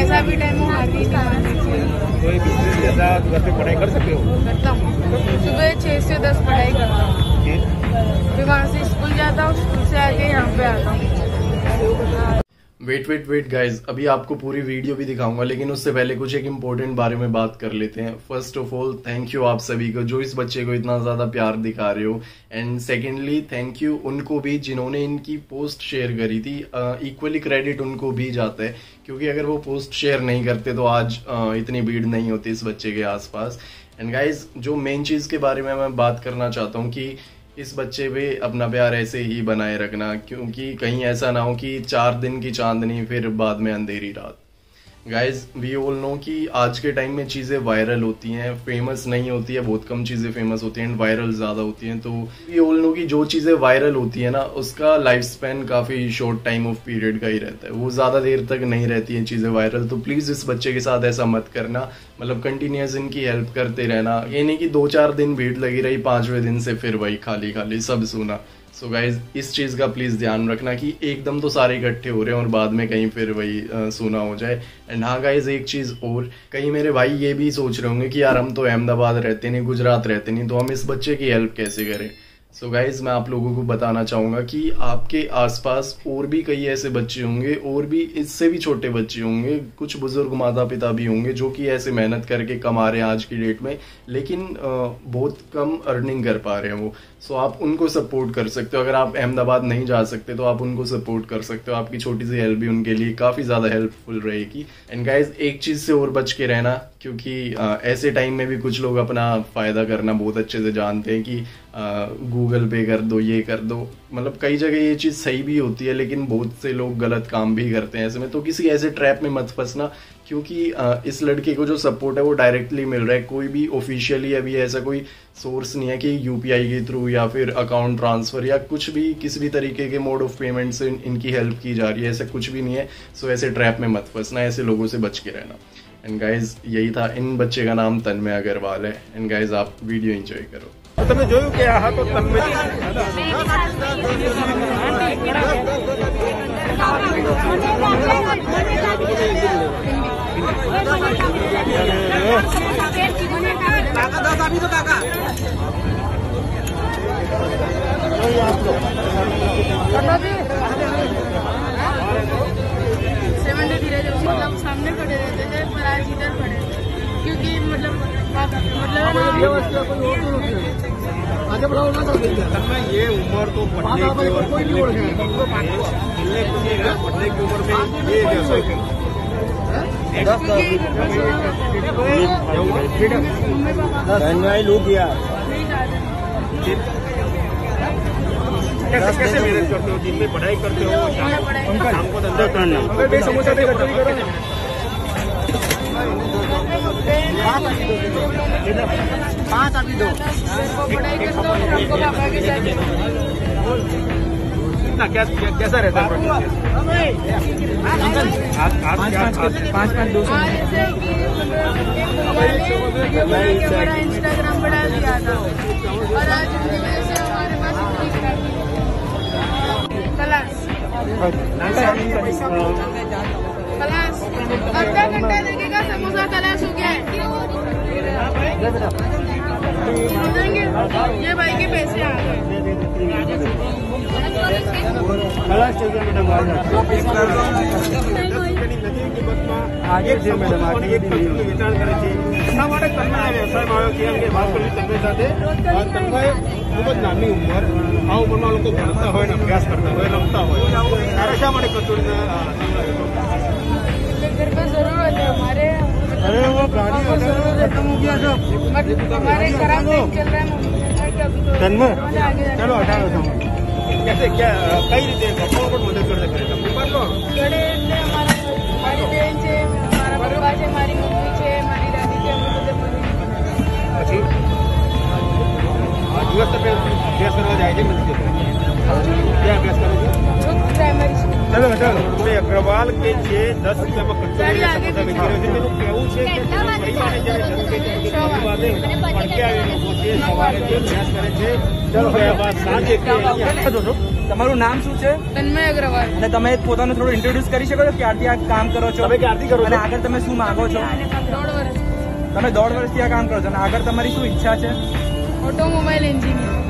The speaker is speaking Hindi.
कैसा भी टाइम हो चाहिए कोई बिज़नेस जैसा घर पे पढ़ाई कर सकते हो? करता हूँ। सुबह छह से दस पढ़ाई करता हूँ। फिर फिर वहाँ से स्कूल जाता हूँ स्कूल से आके यहाँ पे आता हूँ। वेट वेट वेट गाइज़ अभी आपको पूरी वीडियो भी दिखाऊँगा लेकिन उससे पहले कुछ एक इम्पोर्टेंट बारे में बात कर लेते हैं। First of all thank you आप सभी को जो इस बच्चे को इतना ज़्यादा प्यार दिखा रहे हो। एंड सेकेंडली थैंक यू उनको भी जिन्होंने इनकी पोस्ट शेयर करी थी। इक्वली uh, क्रेडिट उनको भी जाता है क्योंकि अगर वो पोस्ट शेयर नहीं करते तो आज uh, इतनी भीड़ नहीं होती इस बच्चे के आसपास। एंड गाइज़ जो मेन चीज़ के बारे में मैं बात करना चाहता हूँ कि इस बच्चे पे अपना प्यार ऐसे ही बनाए रखना, क्योंकि कहीं ऐसा ना हो कि चार दिन की चांदनी फिर बाद में अंधेरी रात। गाइज़ वी ऑल नो कि आज के टाइम में चीज़ें वायरल होती हैं फ़ेमस नहीं होती है, बहुत कम चीज़ें फ़ेमस होती हैं एंड वायरल ज़्यादा होती हैं तो वी ऑल नो कि जो चीज़ें वायरल होती है ना, उसका लाइफ स्पैन काफ़ी शॉर्ट टाइम ऑफ़ पीरियड का ही रहता है। वो ज़्यादा देर तक नहीं रहती हैं चीज़ें वायरल तो प्लीज़ इस बच्चे के साथ ऐसा मत करना। मतलब कंटिन्यूस इनकी हेल्प करते रहना। ये नहीं कि दो चार दिन भीड़ लगी रही, पाँचवें दिन से फिर वही खाली खाली सब सुना। सो so गाइज़ इस चीज़ का प्लीज़ ध्यान रखना कि एकदम तो सारे इकट्ठे हो रहे हैं और बाद में कहीं फिर वही सुना हो जाए। एंड हाँ गाइज़ एक चीज़ और, कहीं मेरे भाई ये भी सोच रहे होंगे कि यार हम तो अहमदाबाद रहते नहीं, गुजरात रहते नहीं तो हम इस बच्चे की हेल्प कैसे करें? सो so गाइज़ मैं आप लोगों को बताना चाहूँगा कि आपके आसपास और भी कई ऐसे बच्चे होंगे, और भी इससे भी छोटे बच्चे होंगे, कुछ बुज़ुर्ग माता पिता भी होंगे जो कि ऐसे मेहनत करके कमा रहे हैं आज की डेट में, लेकिन बहुत कम अर्निंग कर पा रहे हैं वो। सो so आप उनको सपोर्ट कर सकते हो। अगर आप अहमदाबाद नहीं जा सकते तो आप उनको सपोर्ट कर सकते हो। आपकी छोटी सी हेल्प भी उनके लिए काफ़ी ज़्यादा हेल्पफुल रहेगी। एंड गाइज़ एक चीज़ से और बच के रहना क्योंकि ऐसे टाइम में भी कुछ लोग अपना फ़ायदा करना बहुत अच्छे से जानते हैं कि गूगल पे कर दो, ये कर दो। मतलब कई जगह ये चीज़ सही भी होती है, लेकिन बहुत से लोग गलत काम भी करते हैं ऐसे में। तो किसी ऐसे ट्रैप में मत फंसना, क्योंकि इस लड़के को जो सपोर्ट है वो डायरेक्टली मिल रहा है। कोई भी ऑफिशियली अभी ऐसा कोई सोर्स नहीं है कि यूपीआई के थ्रू या फिर अकाउंट ट्रांसफ़र या कुछ भी किसी भी तरीके के मोड ऑफ़ पेमेंट से इनकी हेल्प की जा रही है, ऐसा कुछ भी नहीं है। सो ऐसे ट्रैप में मत फंसना, ऐसे लोगों से बच के रहना। एंड गाइज यही था इन बच्चे का नाम तन्मय अग्रवाल है एंड गाइज आप वीडियो एंजॉय करो તમે જોયું કે આ તો તન્મય सेवन ये उम्र तो पढ़ने की पढ़ने की उम्र में ये लू गया कैसे कैसे मेहनत करते हो। दिन में पढ़ाई करते हो शाम को धंधा करना समोसा पाँच अभी दो हूँ कितना क्या कैसा रहता है पाँच पाँच दो इंस्टाग्राम बढ़ा दिया था और आज हमारे पास क्लास क्लास आधा घंटा देखेगा समोसा हो है ये भाई के पैसे आ गए आगे છે મેડમ આગે એક વસ્તુનું વેચાણ કરે છે શા માટે તન્મય આ વ્યવસાયમાં આવ્યો કેમ કે વાત કરવી તન્મય સાથે આ તન્મય ખૂબ જ નાની ઉંમર આ ઉંમરમાં લોકો ભણતા હોય ને અભ્યાસ કરતા હોય રમતા હોય ત્યારે શા માટે કચોરીને घर पर जरूरत है हमारे अरे वो गाड़ी खत्म हो गया सब हमारे खराब दिन चल रहा है अभी तो तन्मय आगे जाके चलो हटाओ तुम कैसे क्या कई રીતે કોણ કોણ મદદ કરી શકે તમને બોલો ઘરે એટલે અમારા મારી બેન છે મારા પપ્પા છે મારી મમ્મી છે મારી દાદી છે અમે બધે મળી પછી દિવસ તમે અભ્યાસ કરવા જાય છે કે નથી જતા ક્યાં અભ્યાસ કરે છે પ્રાઇમરી સ્કૂલ ચલો ચલો. અમે અગ્રવાલ કે જે દસ રૂપિયામાં કંટ્રોલ તેનું છે. કે પરિવારે જ્યારે કે ચલો કે તમારું નામ શું છે? તન્મય અગ્રવાલ. અને તમે પોતાનું થોડું ઇન્ટ્રોડ્યુસ કરી શકો છો? ક્યારથી આ કામ કરો છો? તમે ક્યારથી કરો અને આગળ તમે શું માંગો છો? દોઢ વર્ષ તમે દોઢ વર્ષથી આ કામ કરો છો. અને આગળ તમારી શું ઈચ્છા છે? Automobile engineer.